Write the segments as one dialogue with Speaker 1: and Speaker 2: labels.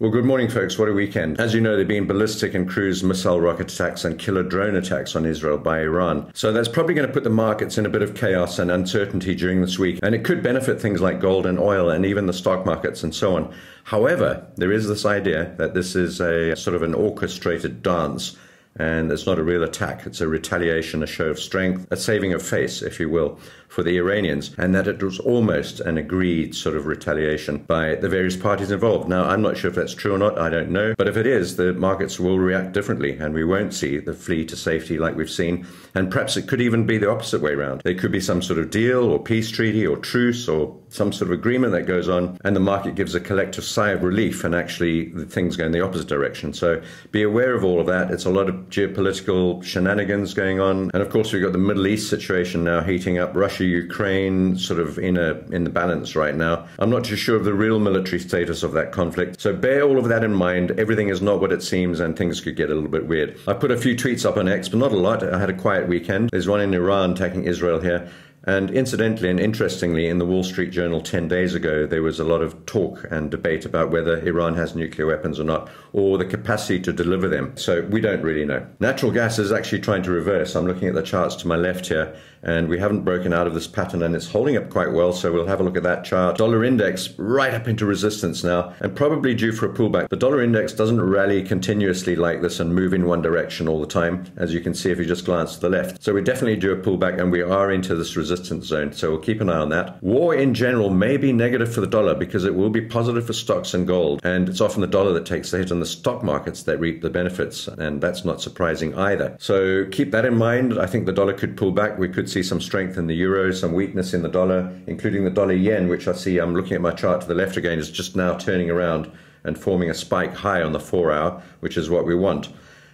Speaker 1: Well, good morning, folks. What a weekend. As you know, there have been ballistic and cruise missile rocket attacks and killer drone attacks on Israel by Iran. So that's probably going to put the markets in a bit of chaos and uncertainty during this week. And it could benefit things like gold and oil and even the stock markets and so on. However, there is this idea that this is a sort of an orchestrated dance and it's not a real attack. It's a retaliation, a show of strength, a saving of face, if you will, for the Iranians, and that it was almost an agreed sort of retaliation by the various parties involved. Now, I'm not sure if that's true or not, I don't know, but if it is, the markets will react differently, and we won't see the flee to safety like we've seen, and perhaps it could even be the opposite way around. There could be some sort of deal or peace treaty or truce or some sort of agreement that goes on, and the market gives a collective sigh of relief, and actually the things go in the opposite direction. So be aware of all of that. It's a lot of geopolitical shenanigans going on. And of course, we've got the Middle East situation now heating up. Russia, Ukraine, sort of in a in the balance right now. I'm not too sure of the real military status of that conflict. So bear all of that in mind. Everything is not what it seems, and things could get a little bit weird. I put a few tweets up on X, but not a lot. I had a quiet weekend. There's one in Iran attacking Israel here. And incidentally and interestingly, in the Wall Street Journal 10 days ago, there was a lot of talk and debate about whether Iran has nuclear weapons or not, or the capacity to deliver them. So we don't really know. Natural gas is actually trying to reverse. I'm looking at the charts to my left here, and we haven't broken out of this pattern, and it's holding up quite well. So we'll have a look at that chart. Dollar index right up into resistance now, and probably due for a pullback. The dollar index doesn't rally continuously like this and move in one direction all the time, as you can see if you just glance to the left. So we definitely do a pullback, and we are into this resistance resistance zone. So we'll keep an eye on that. War in general may be negative for the dollar because it will be positive for stocks and gold. And it's often the dollar that takes the hit on the stock markets that reap the benefits. And that's not surprising either. So keep that in mind. I think the dollar could pull back. We could see some strength in the euro, some weakness in the dollar, including the dollar yen, which I see I'm looking at my chart to the left again, is just now turning around and forming a spike high on the four hour, which is what we want.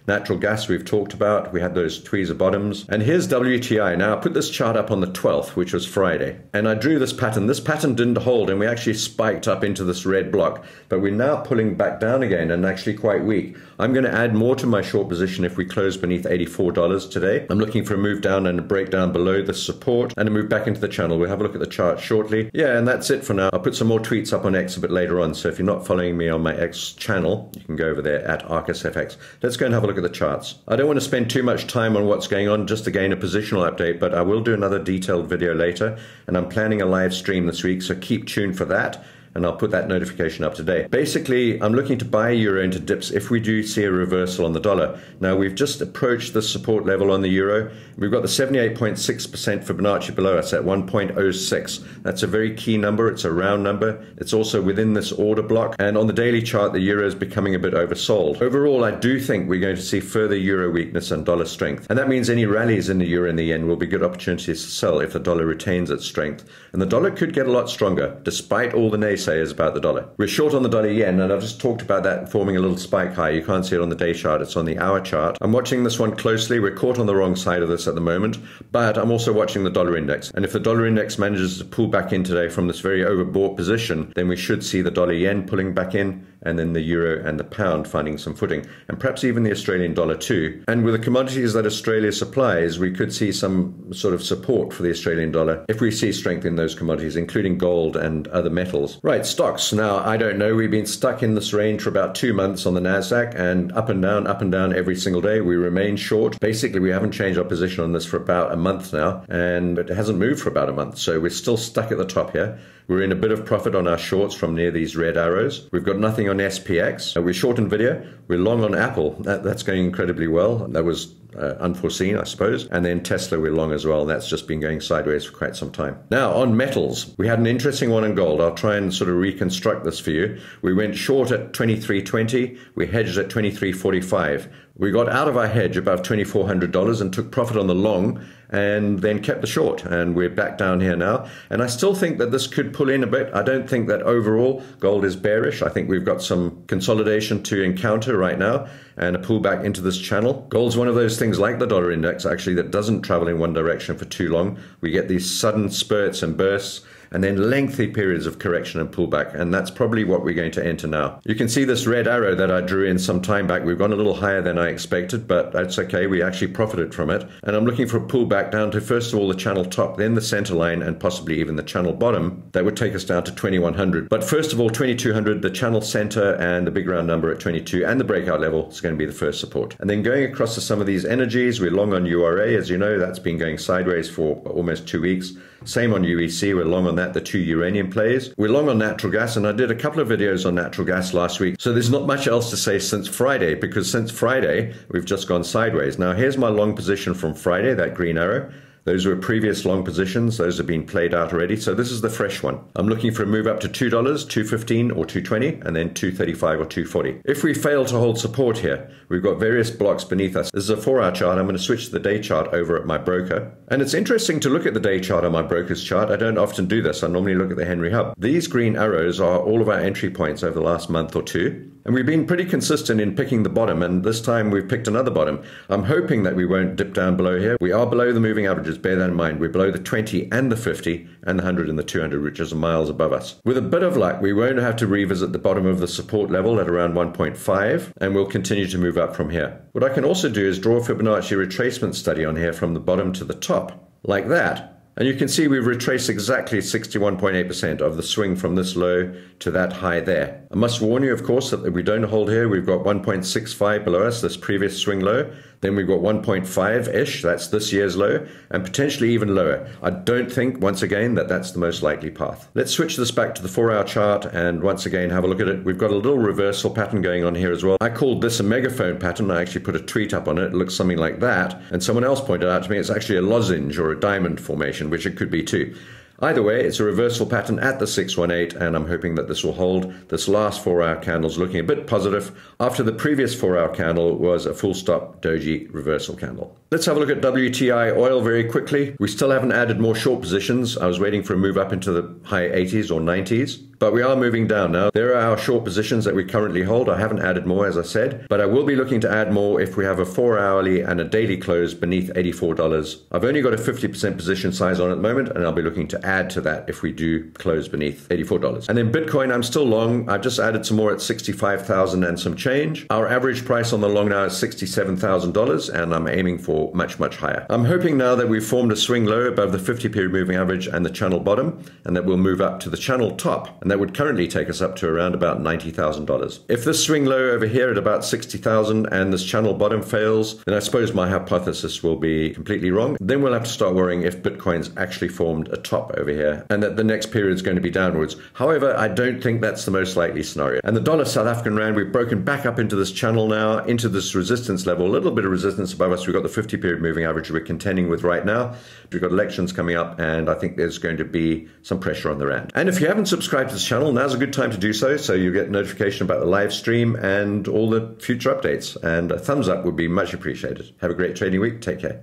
Speaker 1: Natural gas we've talked about. We had those tweezer bottoms. And here's WTI. Now I put this chart up on the 12th, which was Friday. And I drew this pattern. This pattern didn't hold and we actually spiked up into this red block. But we're now pulling back down again and actually quite weak. I'm going to add more to my short position if we close beneath $84 today. I'm looking for a move down and a breakdown below the support and a move back into the channel. We'll have a look at the chart shortly. Yeah, and that's it for now. I'll put some more tweets up on X a bit later on. So if you're not following me on my X channel, you can go over there at ArcisFX. Let's go and have a look at the charts. I don't want to spend too much time on what's going on just to gain a positional update, but I will do another detailed video later, and I'm planning a live stream this week, so keep tuned for that and I'll put that notification up today. Basically, I'm looking to buy euro into dips if we do see a reversal on the dollar. Now, we've just approached the support level on the euro. We've got the 78.6% Fibonacci below us at 1.06. That's a very key number. It's a round number. It's also within this order block. And on the daily chart, the euro is becoming a bit oversold. Overall, I do think we're going to see further euro weakness and dollar strength. And that means any rallies in the euro in the end will be good opportunities to sell if the dollar retains its strength. And the dollar could get a lot stronger, despite all the naysayers naysayers about the dollar. We're short on the dollar yen, and I've just talked about that forming a little spike high. You can't see it on the day chart, it's on the hour chart. I'm watching this one closely. We're caught on the wrong side of this at the moment, but I'm also watching the dollar index. And if the dollar index manages to pull back in today from this very overbought position, then we should see the dollar yen pulling back in and then the euro and the pound finding some footing, and perhaps even the Australian dollar too. And with the commodities that Australia supplies, we could see some sort of support for the Australian dollar if we see strength in those commodities, including gold and other metals. Right, stocks. Now, I don't know. We've been stuck in this range for about two months on the NASDAQ and up and down, up and down every single day. We remain short. Basically, we haven't changed our position on this for about a month now, and it hasn't moved for about a month. So we're still stuck at the top here. We're in a bit of profit on our shorts from near these red arrows. We've got nothing on SPX. We're short Nvidia. We're long on Apple. That, that's going incredibly well. That was uh, unforeseen, I suppose. And then Tesla we're long as well. That's just been going sideways for quite some time. Now, on metals, we had an interesting one in gold. I'll try and sort of reconstruct this for you. We went short at 23.20. We hedged at 23.45. We got out of our hedge above $2,400 and took profit on the long and then kept the short. And we're back down here now. And I still think that this could pull in a bit. I don't think that overall gold is bearish. I think we've got some consolidation to encounter right now and a pullback into this channel. Gold's one of those things like the dollar index, actually, that doesn't travel in one direction for too long. We get these sudden spurts and bursts and then lengthy periods of correction and pullback. And that's probably what we're going to enter now. You can see this red arrow that I drew in some time back. We've gone a little higher than I expected, but that's okay. We actually profited from it. And I'm looking for a pullback down to first of all the channel top, then the center line, and possibly even the channel bottom. That would take us down to 2100. But first of all, 2200, the channel center, and the big round number at 22, and the breakout level is going to be the first support. And then going across to some of these energies, we're long on URA, as you know, that's been going sideways for almost two weeks. Same on UEC, we're long on that, the two uranium plays. We're long on natural gas, and I did a couple of videos on natural gas last week. So there's not much else to say since Friday, because since Friday, we've just gone sideways. Now, here's my long position from Friday, that green arrow. Those were previous long positions. Those have been played out already. So this is the fresh one. I'm looking for a move up to $2, 215 or 220 and then 235 or 240. If we fail to hold support here, we've got various blocks beneath us. This is a 4-hour chart. I'm going to switch to the day chart over at my broker. And it's interesting to look at the day chart on my broker's chart. I don't often do this. I normally look at the Henry Hub. These green arrows are all of our entry points over the last month or two. And we've been pretty consistent in picking the bottom, and this time we've picked another bottom. I'm hoping that we won't dip down below here. We are below the moving averages, bear that in mind. We're below the 20 and the 50 and the 100 and the 200, which is miles above us. With a bit of luck, we won't have to revisit the bottom of the support level at around 1.5, and we'll continue to move up from here. What I can also do is draw a Fibonacci retracement study on here from the bottom to the top, like that. And you can see we've retraced exactly 61.8% of the swing from this low to that high there. I must warn you, of course, that if we don't hold here. We've got 1.65 below us, this previous swing low. Then we've got 1.5-ish, that's this year's low, and potentially even lower. I don't think, once again, that that's the most likely path. Let's switch this back to the four-hour chart and once again have a look at it. We've got a little reversal pattern going on here as well. I called this a megaphone pattern. I actually put a tweet up on it. It looks something like that. And someone else pointed out to me it's actually a lozenge or a diamond formation, which it could be too. Either way, it's a reversal pattern at the 618, and I'm hoping that this will hold. This last four hour candle is looking a bit positive after the previous four hour candle was a full stop doji reversal candle. Let's have a look at WTI oil very quickly. We still haven't added more short positions. I was waiting for a move up into the high 80s or 90s. But we are moving down now. There are our short positions that we currently hold. I haven't added more, as I said, but I will be looking to add more if we have a four hourly and a daily close beneath $84. I've only got a 50% position size on at the moment, and I'll be looking to add to that if we do close beneath $84. And then Bitcoin, I'm still long. I've just added some more at 65,000 and some change. Our average price on the long now is $67,000, and I'm aiming for much, much higher. I'm hoping now that we've formed a swing low above the 50 period moving average and the channel bottom, and that we'll move up to the channel top. That would currently take us up to around about $90,000. If this swing low over here at about 60,000 and this channel bottom fails, then I suppose my hypothesis will be completely wrong. Then we'll have to start worrying if Bitcoin's actually formed a top over here and that the next period is going to be downwards. However, I don't think that's the most likely scenario. And the dollar South African rand, we've broken back up into this channel now, into this resistance level, a little bit of resistance above us. We've got the 50 period moving average we're contending with right now. We've got elections coming up, and I think there's going to be some pressure on the rand. And if you haven't subscribed to this channel, now's a good time to do so, so you get notification about the live stream and all the future updates. And a thumbs up would be much appreciated. Have a great trading week. Take care.